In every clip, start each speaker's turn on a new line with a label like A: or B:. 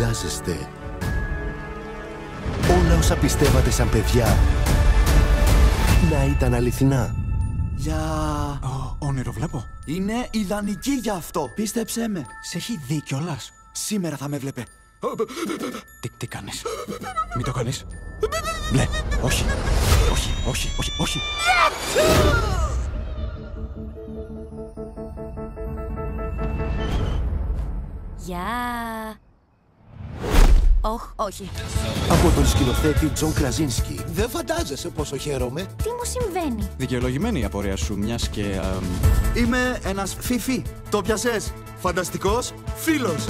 A: φαντάζεστε όλα όσα πιστεύατε σαν παιδιά να ήταν αληθινά;
B: Για...
C: Ω, όνειρο βλέπω.
B: Είναι ιδανική για αυτό. Πίστεψέ με.
C: Σε έχει δει κιόλας.
B: Σήμερα θα με βλέπε.
C: Τι, τι κάνεις; Μην το κάνεις. Μπλε. Όχι. Όχι, όχι, όχι, όχι.
D: Γεια. Όχ, όχι.
A: Από τον σκηνοθέτη Τζον Κραζίνσκι. Δεν φαντάζεσαι πόσο χαίρομαι.
D: Τι μου συμβαίνει;
C: Δικαιολογημένη η απορία σου, μιας και. αμ,
B: Είμαι ένας φιφί. Το πιασες. Φανταστικός φίλος.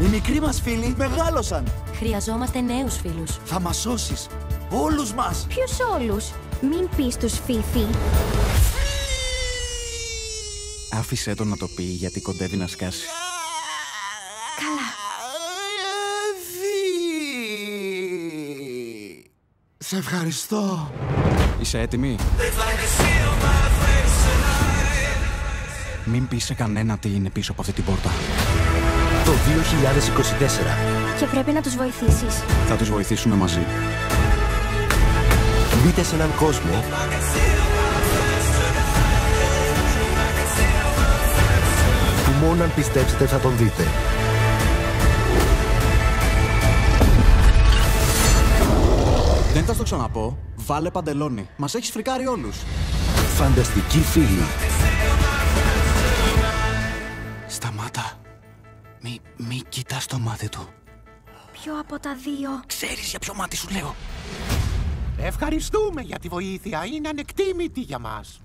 B: Οι μικροί μας φίλοι μεγάλωσαν.
D: Χρειαζόμαστε νέους φίλους.
B: Θα μας σώσεις. Όλους μας.
D: Ποιους όλους; Μην πεις τους φίφι.
C: Άφησε τον να το πει γιατί κοντεύει να σκάσει.
D: Καλά.
B: Σε ευχαριστώ.
C: Είσαι έτοιμη; Μην πεις σε κανένα τι είναι πίσω από αυτή την πόρτα.
A: Το 2024.
D: Και πρέπει να τους βοηθήσεις.
C: Θα τους βοηθήσουμε μαζί.
A: Μπείτε σε έναν κόσμο που μόνο αν πιστέψετε θα τον δείτε.
C: Ξαναπώ. Βάλε παντελόνι. Μας έχεις φρικάρει όλους.
A: Φανταστικοί φίλοι.
C: Σταμάτα. Μη, μη κοιτάς το μάτι του.
D: Ποιο από τα δύο;
C: Ξέρεις για ποιο μάτι σου λέω.
E: Ευχαριστούμε για τη βοήθεια. Είναι ανεκτήμητη για μας.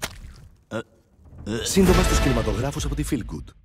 A: Σύντομα στους κινηματογράφους από τη Feel Good.